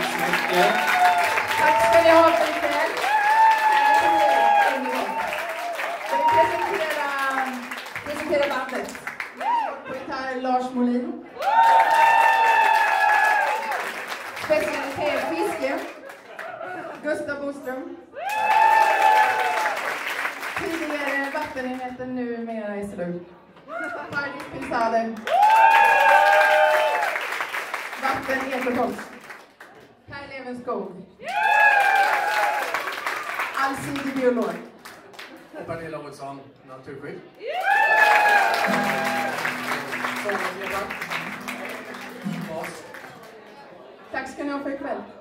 Tack så mycket. Tack ska ni ha för ikväll. Ska vi presentera, presentera bandet? På gitarr Lars Molin. Specialitet fiske. Gustav Boström. Tidigare vattenenheten, numera i slut. Magnus Pinsader. Vatten name is yeah I'll sing to dear Lord. Hope ni något Not too quick. ska ni ha för well.